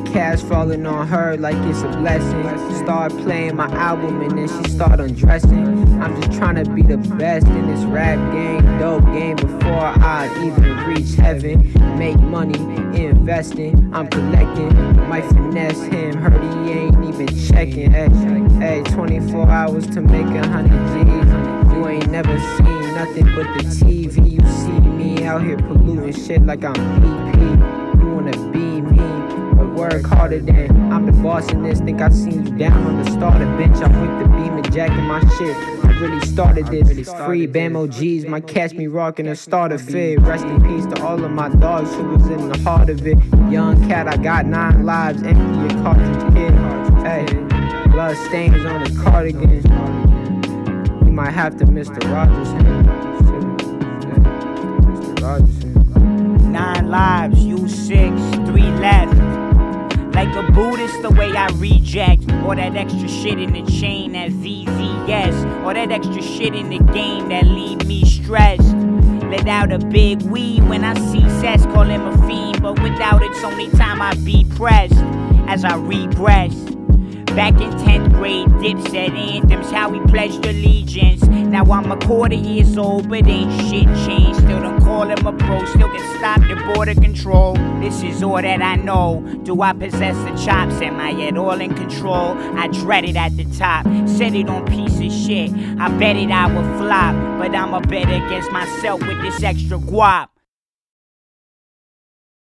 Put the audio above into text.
cash falling on her like it's a blessing. Start playing my album and then she start undressing. I'm just trying to be the best in this rap game, dope game before I even reach heaven. Make money, investing, I'm collecting. Might finesse him, heard he ain't even checking. Hey, hey, 24 hours to make a hundred G's. You ain't never seen nothing but the TV. You see me out here polluting shit like I'm PP. You wanna be me, work harder than I'm the boss in this. Think I seen you down on the starter bench. I'm with the beam and jacking my shit. I really started this. Free Bamo G's, my catch me rocking a starter fit. Rest in peace to all of my dogs who was in the heart of it. Young cat, I got nine lives, empty your cartridge kid. Hey, blood stains on the cardigan. You might have to. Rogers. Mr. Rogers a the way I reject. All that extra shit in the chain, that VVS. All that extra shit in the game that leave me stressed. Let out a big weed when I see cess, call him a fiend. But without it's only time I be pressed as I regress. Back in 10th grade, Dipset anthems, how we pledged allegiance. Now I'm a quarter years old, but ain't shit changed. Still don't call him a pro, still can stop the border control. This is all that I know. Do I possess the chops? Am I at all in control? I dread it at the top, set it on piece of shit. I bet it I would flop, but I'ma bet against myself with this extra guap.